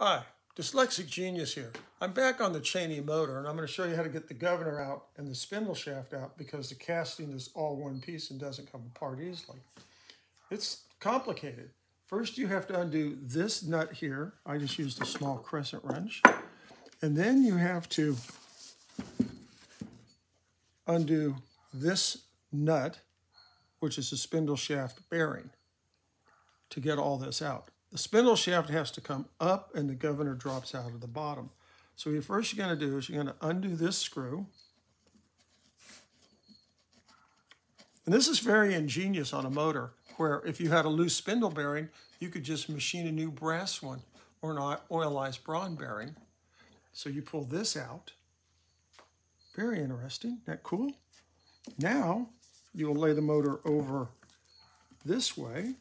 Hi, Dyslexic Genius here. I'm back on the Cheney motor and I'm going to show you how to get the governor out and the spindle shaft out because the casting is all one piece and doesn't come apart easily. It's complicated. First you have to undo this nut here. I just used a small crescent wrench. And then you have to undo this nut, which is a spindle shaft bearing, to get all this out. The spindle shaft has to come up and the governor drops out of the bottom. So what first you're going to do is you're going to undo this screw. And this is very ingenious on a motor, where if you had a loose spindle bearing, you could just machine a new brass one or an oilized brawn bearing. So you pull this out. Very interesting. That cool? Now, you'll lay the motor over this way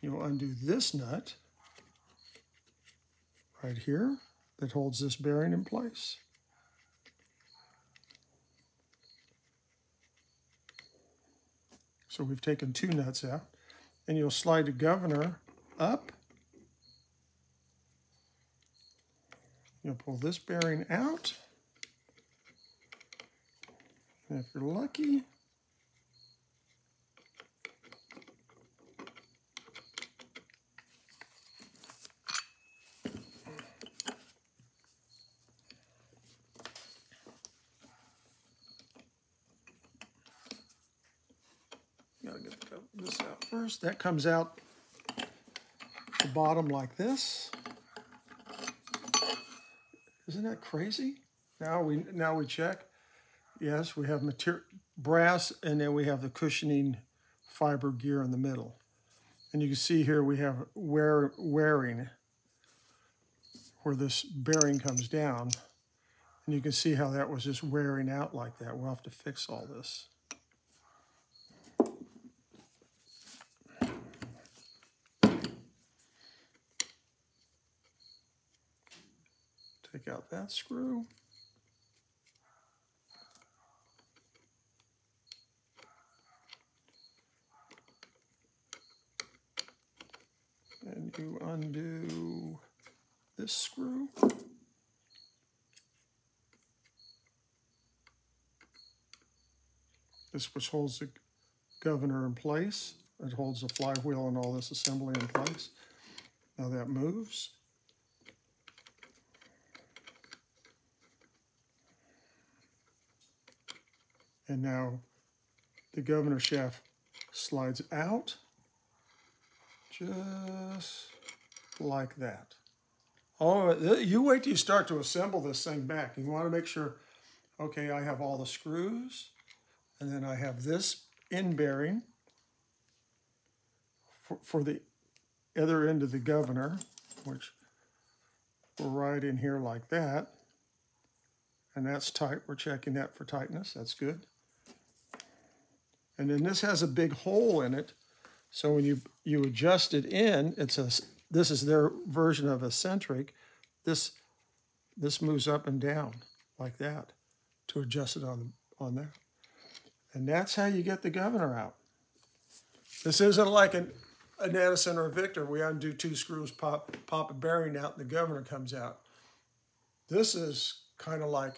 You'll undo this nut right here that holds this bearing in place. So we've taken two nuts out. And you'll slide the governor up. You'll pull this bearing out. And if you're lucky, Gotta get this out first. That comes out the bottom like this. Isn't that crazy? Now we now we check. Yes, we have material brass and then we have the cushioning fiber gear in the middle. And you can see here we have wear, wearing where this bearing comes down. And you can see how that was just wearing out like that. We'll have to fix all this. Take out that screw. And you undo this screw. This which holds the governor in place. It holds the flywheel and all this assembly in place. Now that moves. And now the governor shaft slides out just like that. Oh, you wait till you start to assemble this thing back. You want to make sure, okay, I have all the screws, and then I have this end bearing for, for the other end of the governor, which we're right in here like that. And that's tight. We're checking that for tightness. That's good. And then this has a big hole in it. So when you, you adjust it in, it's a, this is their version of eccentric. This, this moves up and down like that to adjust it on, on there. And that's how you get the governor out. This isn't like an, an Edison or a Victor. We undo two screws, pop, pop a bearing out, and the governor comes out. This is kind of like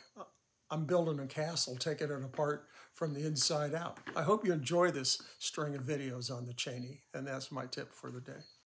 I'm building a castle, taking it apart from the inside out. I hope you enjoy this string of videos on the Cheney, and that's my tip for the day.